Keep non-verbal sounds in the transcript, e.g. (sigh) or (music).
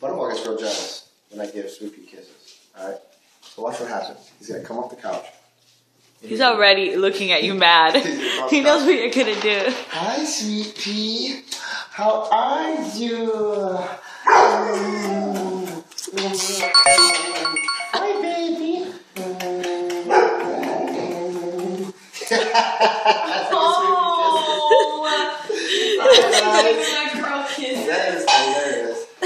Butterball gets real jealous when I give Sweet Pea kisses. Alright? So watch what happens. He's gonna come off the couch. He's already looking at you mad. (laughs) he knows what you're gonna do. Hi, Sweet Pea. How are you? Hi, baby. Oh, (laughs) That is hilarious.